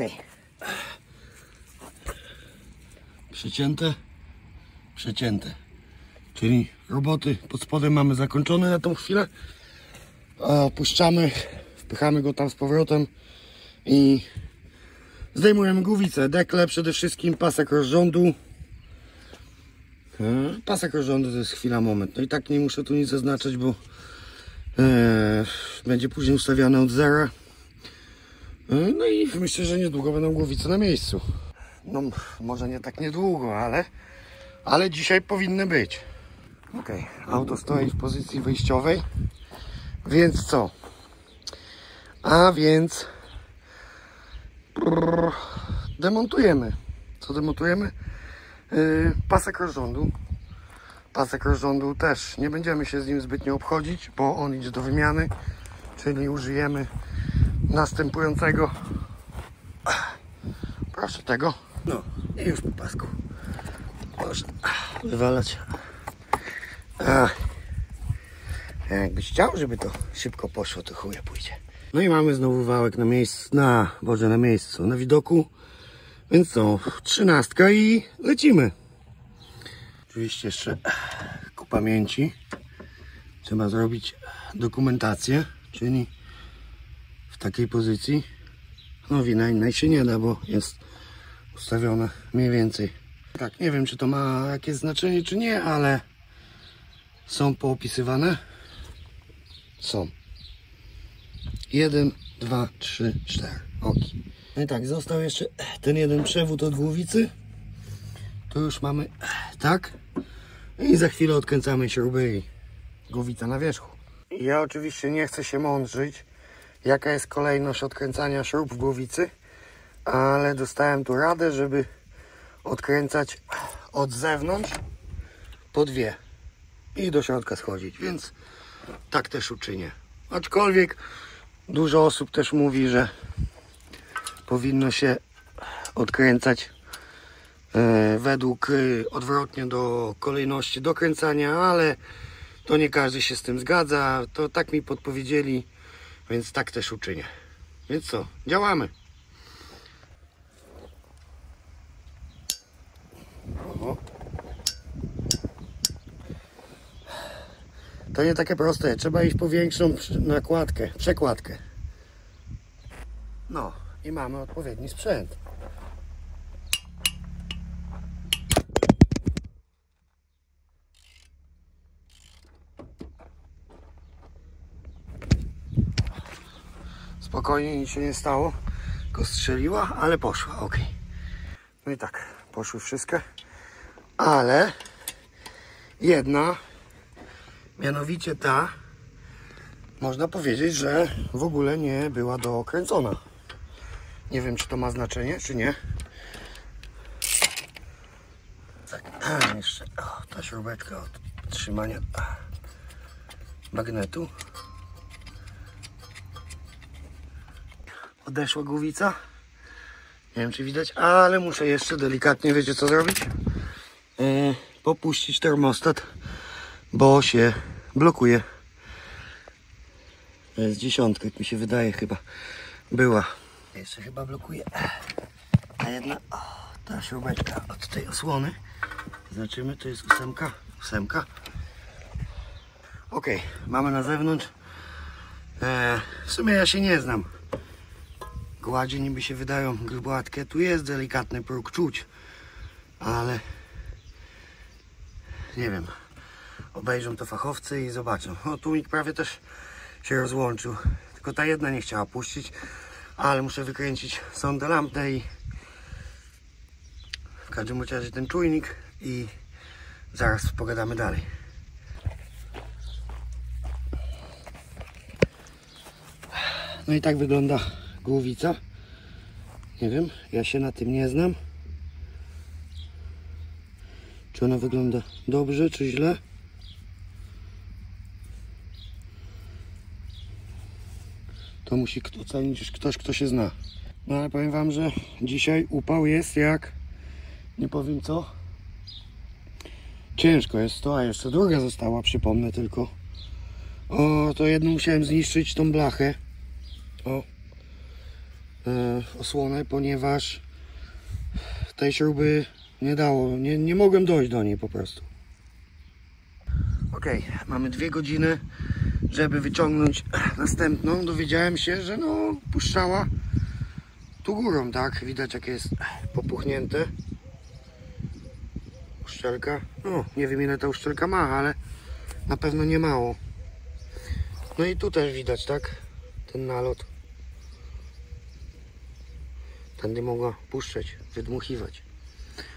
Okej. Przecięte, przecięte. Czyli roboty pod spodem mamy zakończone na tą chwilę. Opuszczamy, wpychamy go tam z powrotem i zdejmujemy głowicę. Dekle przede wszystkim, pasek rozrządu. E, Pasek rozrządu to jest chwila, moment. No i tak nie muszę tu nic zaznaczać, bo e, będzie później ustawiane od zera. E, No i myślę, że niedługo będą głowice na miejscu. No może nie tak niedługo, ale, ale dzisiaj powinny być. Ok, auto stoi w pozycji wyjściowej. Więc co? A więc brrr, demontujemy. Co demontujemy? Yy, pasek rozrządu. Pasek rozrządu też nie będziemy się z nim zbytnio obchodzić, bo on idzie do wymiany, czyli użyjemy następującego. Proszę tego. No i już po pasku. Można wywalać. Ach. Jakbyś chciał, żeby to szybko poszło, to chuja pójdzie. No i mamy znowu wałek na miejscu, na, boże, na miejscu, na widoku. Więc co, trzynastka i lecimy. Oczywiście jeszcze ku pamięci trzeba zrobić dokumentację, czyli takiej pozycji. No wina innej się nie da, bo jest ustawione mniej więcej. Tak, nie wiem czy to ma jakieś znaczenie czy nie, ale są poopisywane. Są. 1, 2, 3, 4. Oki. No i tak, został jeszcze ten jeden przewód od głowicy. Tu już mamy tak. I za chwilę odkręcamy śruby i głowica na wierzchu. Ja oczywiście nie chcę się mądrzyć, jaka jest kolejność odkręcania śrub w głowicy, ale dostałem tu radę, żeby odkręcać od zewnątrz po dwie i do środka schodzić, więc tak też uczynię. Aczkolwiek dużo osób też mówi, że powinno się odkręcać e, według e, odwrotnie do kolejności dokręcania, ale to nie każdy się z tym zgadza. To tak mi podpowiedzieli, więc tak też uczynię. Więc co, działamy. To nie takie proste. Trzeba iść po większą nakładkę, przekładkę. No i mamy odpowiedni sprzęt. Spokojnie, nic się nie stało. Tylko strzeliła, ale poszła, ok. No i tak, poszły wszystkie. Ale jedna Mianowicie ta, można powiedzieć, że w ogóle nie była dokręcona. Nie wiem, czy to ma znaczenie, czy nie. Tak, jeszcze o, ta śrubeczka od trzymania magnetu. Odeszła głowica. Nie wiem, czy widać, ale muszę jeszcze delikatnie, wiecie co zrobić? Yy, popuścić termostat bo się blokuje. To jest dziesiątka, jak mi się wydaje chyba była. Jeszcze chyba blokuje. A jedna, o, ta śrubeczka od tej osłony. Zobaczymy, to jest ósemka. Ósemka. Ok, mamy na zewnątrz. E, w sumie ja się nie znam. Gładzie niby się wydają gładkie. Tu jest delikatny próg czuć, ale nie wiem obejrzą to fachowcy i zobaczą. O, tłumik prawie też się rozłączył. Tylko ta jedna nie chciała puścić, ale muszę wykręcić sondę lampę i w każdym razie ten czujnik i zaraz pogadamy dalej. No i tak wygląda głowica. Nie wiem, ja się na tym nie znam. Czy ona wygląda dobrze, czy źle? To musi ocenić ktoś, kto się zna. No ale powiem Wam, że dzisiaj upał jest jak nie powiem co. Ciężko jest to, a jeszcze druga została, przypomnę tylko. O, to jedną musiałem zniszczyć tą blachę. O. osłonę, ponieważ tej śruby nie dało, nie, nie mogłem dojść do niej po prostu. Ok, mamy dwie godziny, żeby wyciągnąć następną. Dowiedziałem się, że no puszczała tu górą, tak? Widać jakie jest popuchnięte. Uszczelka. No, nie wiem ile ta uszczelka ma, ale na pewno nie mało. No i tu też widać, tak? Ten nalot. Tędy mogła puszczać, wydmuchiwać.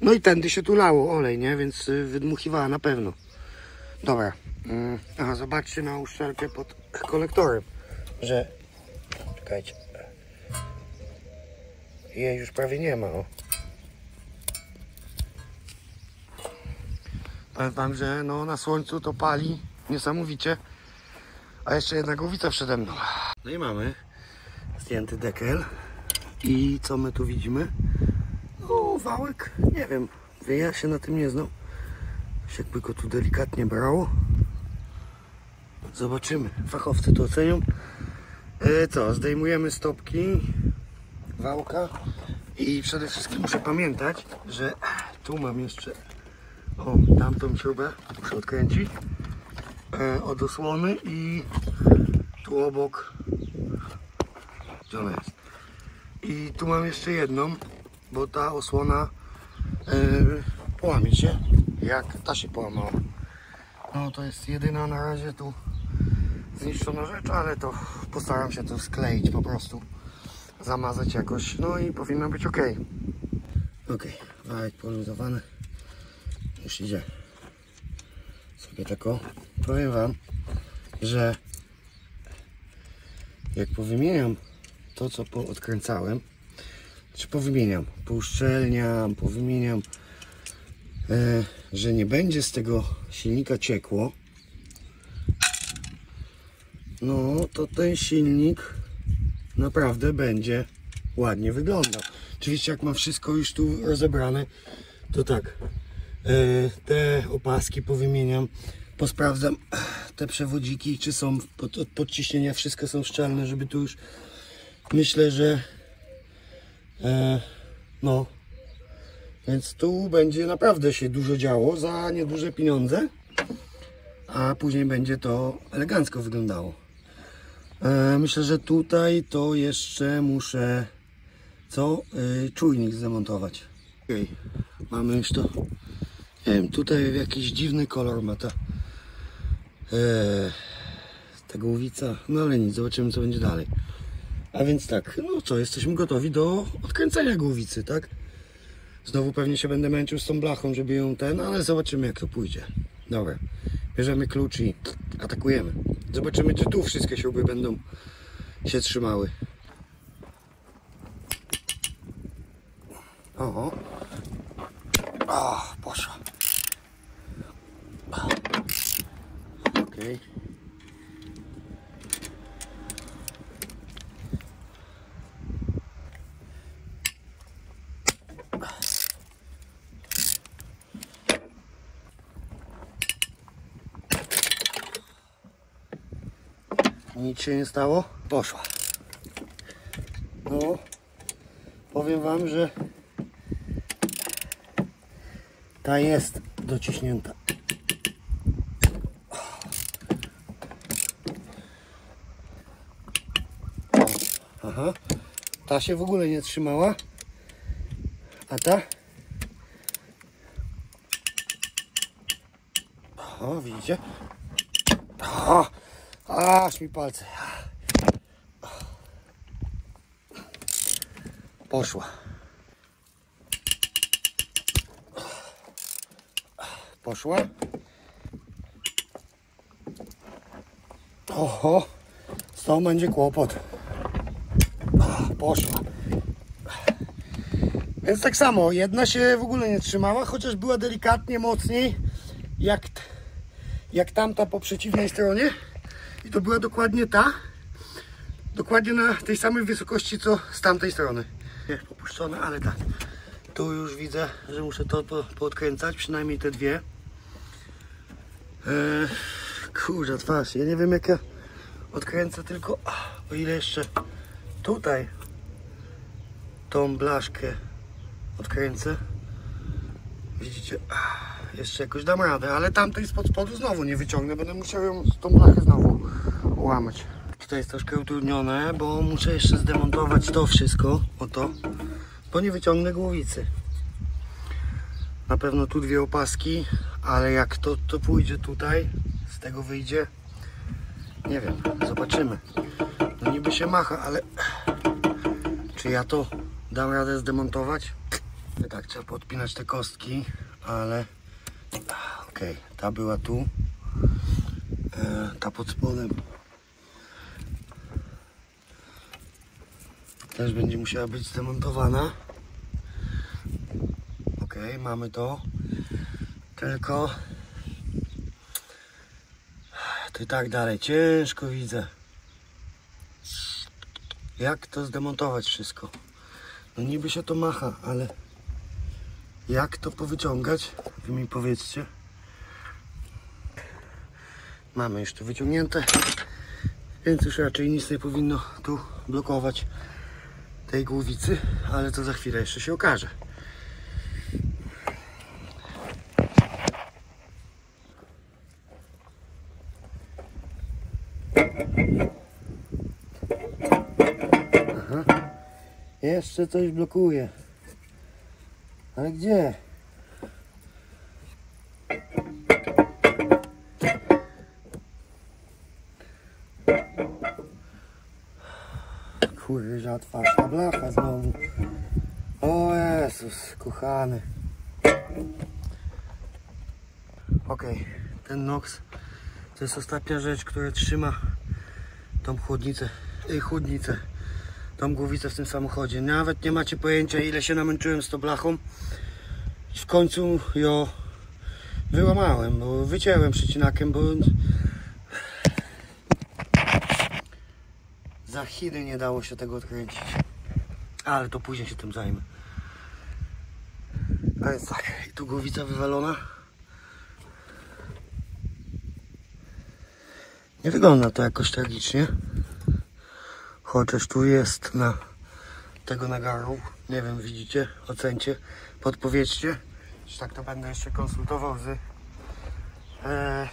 No i tędy się tu lało olej, nie? Więc y, wydmuchiwała na pewno. Dobra. Mm, Aha, zobaczcie na uszczelkę pod kolektorem, że... Czekajcie. Jej już prawie nie ma, o. Powiem wam, że no na słońcu to pali niesamowicie. A jeszcze jedna głowica przede mną. No i mamy zdjęty dekel. I co my tu widzimy? No wałek, nie wiem. Ja się na tym nie znam. Jakby go tu delikatnie brało. Zobaczymy. Fachowcy to ocenią. E, co, zdejmujemy stopki wałka i przede wszystkim muszę pamiętać, że tu mam jeszcze o, tamtą śrubę muszę odkręcić e, od osłony i tu obok gdzie ona jest i tu mam jeszcze jedną bo ta osłona e, połamie się. Jak ta się połamała? No to jest jedyna na razie tu zniszczona rzecz, ale to postaram się to skleić po prostu zamazać jakoś, no i powinno być ok ok, wałek poluzowany już idzie. Sobie tako powiem wam, że jak powymieniam to co poodkręcałem czy powymieniam, pouszczelniam, powymieniam e, że nie będzie z tego silnika ciekło no to ten silnik naprawdę będzie ładnie wyglądał. Oczywiście jak mam wszystko już tu rozebrane, to tak, e, te opaski powymieniam, posprawdzam te przewodziki, czy są pod, od podciśnienia wszystkie są szczelne, żeby tu już myślę, że e, no więc tu będzie naprawdę się dużo działo za nieduże pieniądze, a później będzie to elegancko wyglądało. E, myślę, że tutaj to jeszcze muszę co? E, czujnik zamontować. Okay. Mamy już to. Nie wiem, tutaj jakiś dziwny kolor ma ta, e, ta głowica. No ale nic, zobaczymy co będzie dalej. A więc tak, no co, jesteśmy gotowi do odkręcenia głowicy, tak? Znowu pewnie się będę męczył z tą blachą, żeby ją ten, ale zobaczymy jak to pójdzie. Dobra, bierzemy klucz i atakujemy. Zobaczymy czy tu wszystkie śruby będą się trzymały. O, poszła. Okej. Nic się nie stało. Poszła. No, powiem Wam, że ta jest dociśnięta. Aha. Ta się w ogóle nie trzymała. A ta? O, widzicie? O, aż mi palce. Poszła. Poszła. Oho, z tą będzie kłopot. Poszła. Więc tak samo, jedna się w ogóle nie trzymała, chociaż była delikatnie mocniej jak, jak tamta po przeciwnej stronie. I to była dokładnie ta, dokładnie na tej samej wysokości co z tamtej strony. Jest popuszczone, ale tak. Tu już widzę, że muszę to po, poodkręcać, przynajmniej te dwie. Eee, kurza twarz, ja nie wiem jak ja odkręcę tylko, o ile jeszcze tutaj tą blaszkę odkręcę. Widzicie, jeszcze jakoś dam radę, ale tamtej spod spodu znowu nie wyciągnę, będę musiał ją tą blachę znowu ułamać. Tutaj jest troszkę utrudnione, bo muszę jeszcze zdemontować to wszystko, oto, bo nie wyciągnę głowicy. Na pewno tu dwie opaski, ale jak to, to pójdzie tutaj, z tego wyjdzie, nie wiem, zobaczymy. No niby się macha, ale czy ja to dam radę zdemontować? Tak, trzeba podpinać te kostki, ale okej, ta była tu, e, ta pod spodem też będzie musiała być zdemontowana. Okej, mamy to. Tylko to i tak dalej ciężko widzę. Jak to zdemontować wszystko? No niby się to macha, ale jak to powyciągać? Wy mi powiedzcie. Mamy już to wyciągnięte, więc już raczej nic nie powinno tu blokować tej głowicy, ale to za chwilę jeszcze się okaże. Aha. Jeszcze coś blokuje. Ale gdzie? Kurwa, twarz blacha znowu. O Jezus, kochany. Okej, ten Nox to jest ostatnia rzecz, która trzyma tą chłodnicę, ej, chłodnicę, tą głowicę w tym samochodzie. Nawet nie macie pojęcia ile się namęczyłem z tą blachą. W końcu ją wyłamałem, bo wycięłem przycinakiem, bo za chidy nie dało się tego odkręcić. Ale to później się tym zajmę. A więc tak, i tu głowica wywalona. Nie wygląda to jakoś tragicznie. Chociaż tu jest na tego nagaru. Nie wiem, widzicie, ocencie, podpowiedzcie. Czy tak to będę jeszcze konsultował z... E...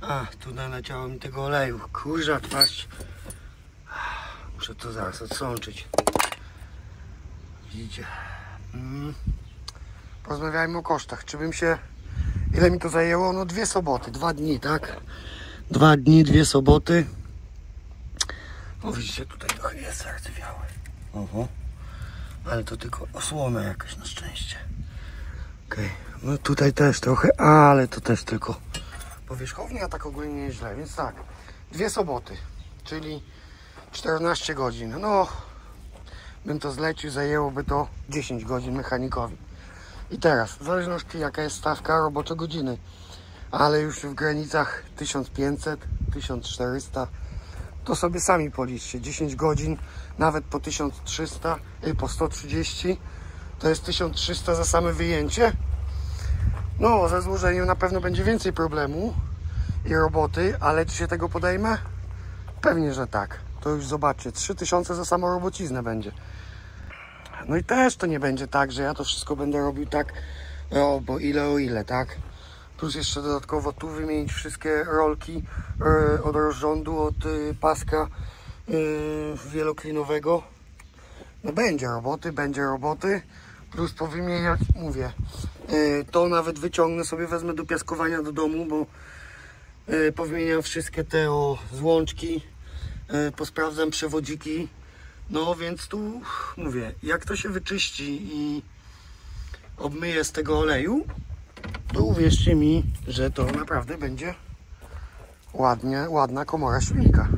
A, tu naleciało mi tego oleju. Kurza, twarz. Muszę to zaraz odsączyć. Widzicie. Mm. O kosztach. Czy bym się... Ile mi to zajęło? No dwie soboty, dwa dni, tak? Dwa dni, dwie soboty. O widzicie, tutaj trochę jest zardzewiałe. Oho. Ale to tylko osłona jakaś na szczęście. Okej. No tutaj też trochę, ale to też tylko powierzchownie, a tak ogólnie nieźle. Więc tak, dwie soboty, czyli 14 godzin. No, bym to zlecił, zajęłoby to 10 godzin mechanikowi. I teraz, w zależności jaka jest stawka robocze godziny, ale już w granicach 1500, 1400, to sobie sami policzcie. 10 godzin, nawet po 1300, y, po 130, to jest 1300 za same wyjęcie. No, ze złożeniem na pewno będzie więcej problemu i roboty, ale czy się tego podejmę? Pewnie, że tak. To już zobaczcie, 3000 za samą robociznę będzie. No i też to nie będzie tak, że ja to wszystko będę robił tak, o, bo ile o ile, tak? Plus jeszcze dodatkowo tu wymienić wszystkie rolki e, od rozrządu, od e, paska e, wieloklinowego. No będzie roboty, będzie roboty. Plus powymieniać, mówię, to nawet wyciągnę sobie, wezmę do piaskowania do domu, bo powymieniam wszystkie te o złączki, posprawdzam przewodziki. No więc tu mówię, jak to się wyczyści i obmyję z tego oleju, to uwierzcie mi, że to naprawdę będzie ładnie, ładna komora silnika.